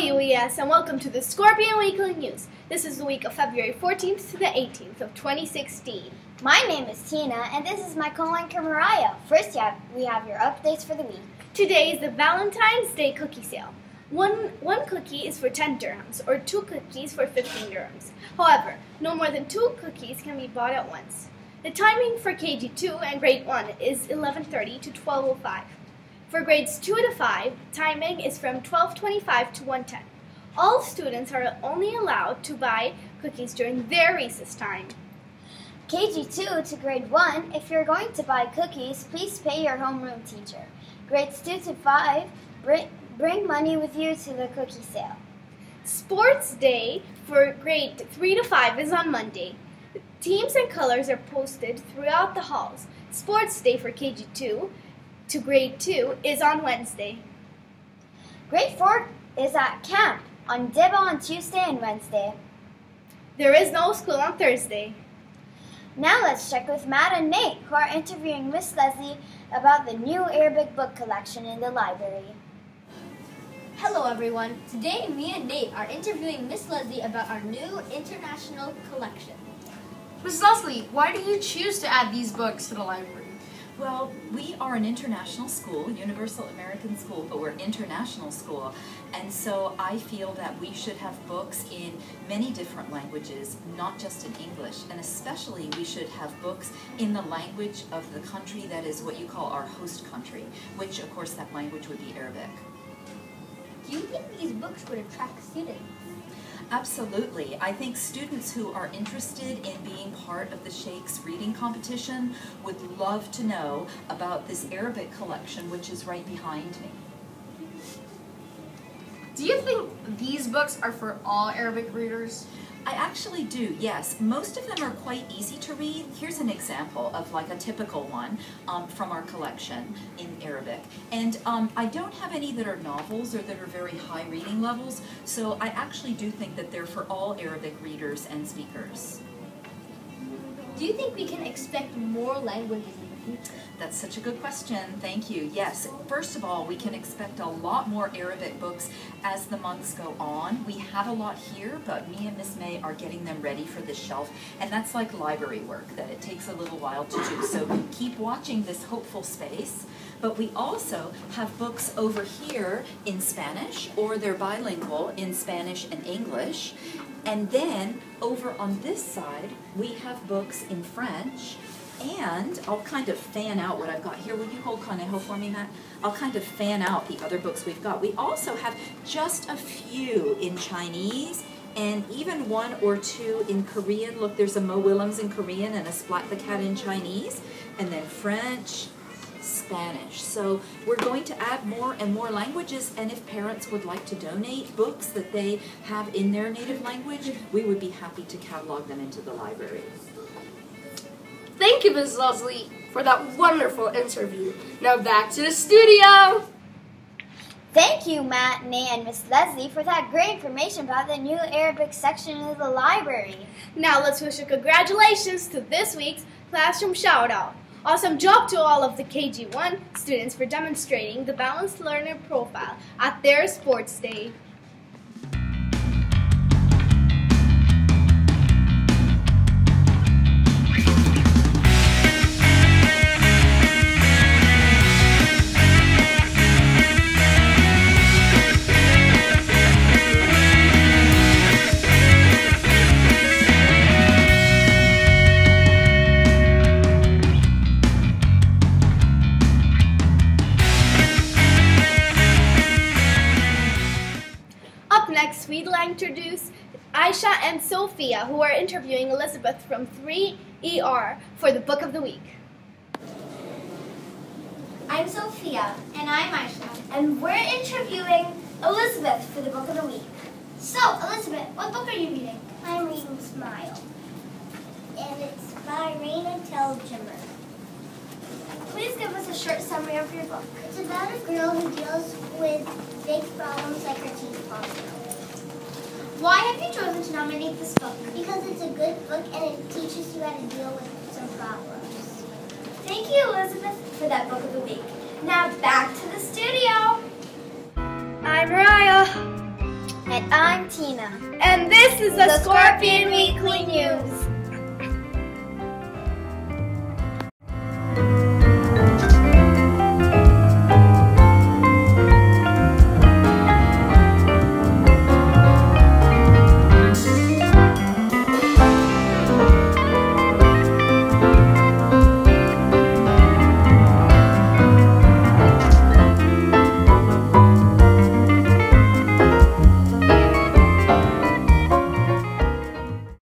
Howdy, OES, uh, and welcome to the Scorpion Weekly News. This is the week of February 14th to the 18th of 2016. My name is Tina, and this is my co-anchor Mariah. First, yeah, we have your updates for the week. Today is the Valentine's Day cookie sale. One, one cookie is for 10 dirhams, or two cookies for 15 dirhams. However, no more than two cookies can be bought at once. The timing for KG2 and Grade 1 is 11.30 to 12.05. For grades 2 to 5, timing is from 12.25 to 1.10. All students are only allowed to buy cookies during their recess time. KG2 to grade 1, if you're going to buy cookies, please pay your homeroom teacher. Grades 2 to 5, bring, bring money with you to the cookie sale. Sports Day for grade 3 to 5 is on Monday. Teams and colors are posted throughout the halls. Sports Day for KG2 to grade 2 is on Wednesday. Grade 4 is at camp on Deba on Tuesday and Wednesday. There is no school on Thursday. Now let's check with Matt and Nate, who are interviewing Miss Leslie about the new Arabic book collection in the library. Hello everyone. Today me and Nate are interviewing Miss Leslie about our new international collection. Miss Leslie, why do you choose to add these books to the library? Well, we are an international school, Universal American School, but we're international school. And so I feel that we should have books in many different languages, not just in English. And especially we should have books in the language of the country that is what you call our host country, which of course that language would be Arabic. Do you think these books would attract students? Absolutely. I think students who are interested in being part of the Sheikh's reading competition would love to know about this Arabic collection, which is right behind me. Do you think these books are for all Arabic readers? I actually do, yes. Most of them are quite easy to read. Here's an example of like a typical one um, from our collection in Arabic. And um, I don't have any that are novels or that are very high reading levels, so I actually do think that they're for all Arabic readers and speakers. Do you think we can expect more languages that's such a good question. Thank you. Yes, first of all, we can expect a lot more Arabic books as the months go on. We have a lot here, but me and Miss May are getting them ready for the shelf, and that's like library work, that it takes a little while to do. So keep watching this hopeful space. But we also have books over here in Spanish, or they're bilingual in Spanish and English. And then over on this side, we have books in French, and I'll kind of fan out what I've got here. Will you hold Conejo for me, Matt? I'll kind of fan out the other books we've got. We also have just a few in Chinese and even one or two in Korean. Look, there's a Mo Willems in Korean and a Splat the Cat in Chinese, and then French, Spanish. So we're going to add more and more languages, and if parents would like to donate books that they have in their native language, we would be happy to catalog them into the library. Thank you, Ms. Leslie, for that wonderful interview. Now back to the studio. Thank you, Matt, Nate, and Miss Leslie, for that great information about the new Arabic section of the library. Now let's wish a congratulations to this week's classroom shout out. Awesome job to all of the KG1 students for demonstrating the balanced learner profile at their sports day. We'd like to introduce Aisha and Sophia, who are interviewing Elizabeth from 3ER for the Book of the Week. I'm Sophia. And I'm Aisha. And we're interviewing Elizabeth for the Book of the Week. So, Elizabeth, what book are you reading? I'm reading Smile. And it's by Raina Telgemeier. Please give us a short summary of your book. It's about a girl who deals with big problems like her teeth falling out. Why have you chosen to nominate this book? Because it's a good book and it teaches you how to deal with some problems. Thank you, Elizabeth, for that book of the week. Now back to the studio. I'm Mariah. And I'm Tina. And this is the, Scorpion Weekly News.